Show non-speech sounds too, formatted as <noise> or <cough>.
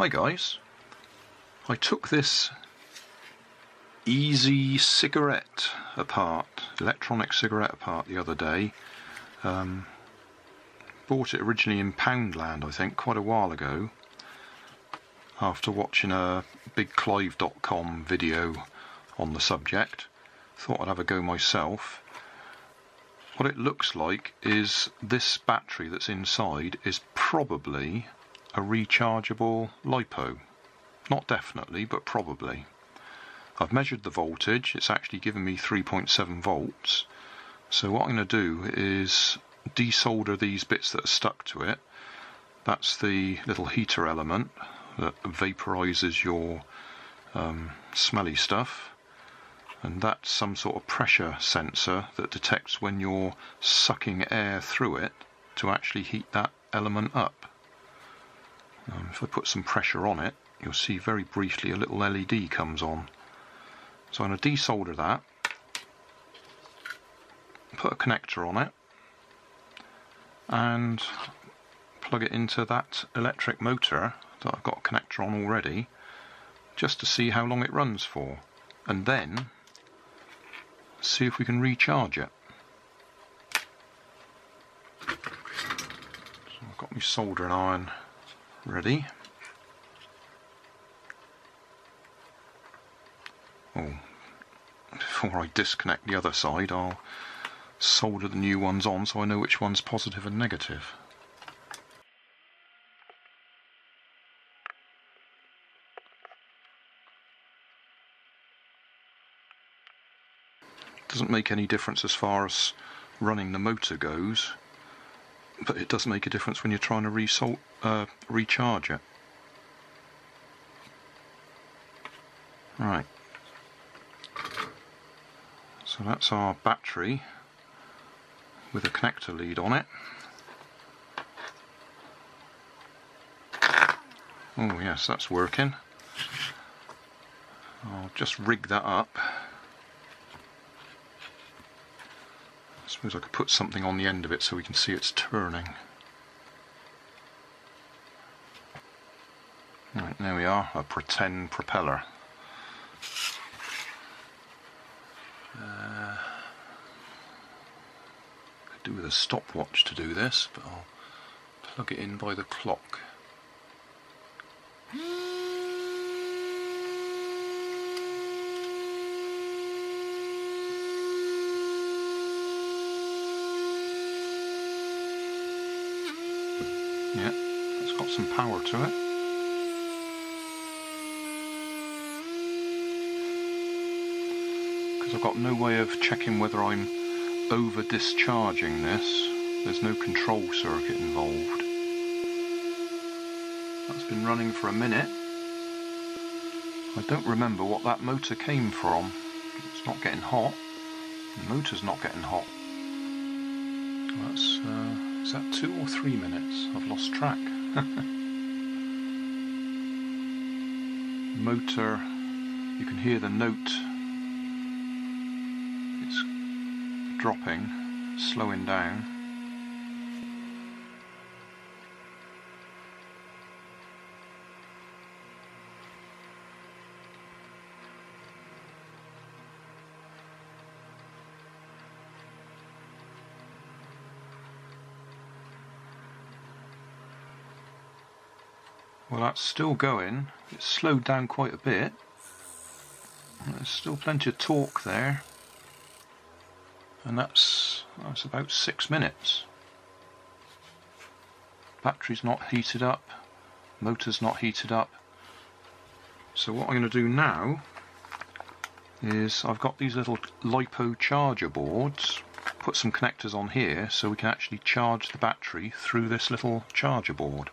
Hi guys. I took this easy cigarette apart, electronic cigarette apart the other day. Um, bought it originally in Poundland I think quite a while ago after watching a bigclive.com video on the subject. Thought I'd have a go myself. What it looks like is this battery that's inside is probably a rechargeable LiPo. Not definitely, but probably. I've measured the voltage, it's actually given me 3.7 volts. So what I'm going to do is desolder these bits that are stuck to it. That's the little heater element that vaporizes your um, smelly stuff. And that's some sort of pressure sensor that detects when you're sucking air through it to actually heat that element up. Um, if I put some pressure on it, you'll see very briefly a little LED comes on. So I'm going to desolder that, put a connector on it, and plug it into that electric motor that I've got a connector on already, just to see how long it runs for. And then see if we can recharge it. So I've got my soldering iron ready. Oh, before I disconnect the other side, I'll solder the new ones on so I know which one's positive and negative. Doesn't make any difference as far as running the motor goes but it does make a difference when you're trying to resalt, uh, recharge it. Right. So that's our battery with a connector lead on it. Oh yes, that's working. I'll just rig that up. Suppose I could put something on the end of it so we can see it's turning. Right, there we are, a pretend propeller. Uh, could do with a stopwatch to do this, but I'll plug it in by the clock. Yeah, it's got some power to it. Because I've got no way of checking whether I'm over discharging this. There's no control circuit involved. That's been running for a minute. I don't remember what that motor came from. It's not getting hot. The motor's not getting hot. That's uh, is that two or three minutes? I've lost track. <laughs> Motor, you can hear the note. It's dropping, slowing down. Well, that's still going. It's slowed down quite a bit. There's still plenty of torque there. And that's, that's about six minutes. Battery's not heated up. Motor's not heated up. So what I'm going to do now is I've got these little LiPo charger boards. Put some connectors on here so we can actually charge the battery through this little charger board.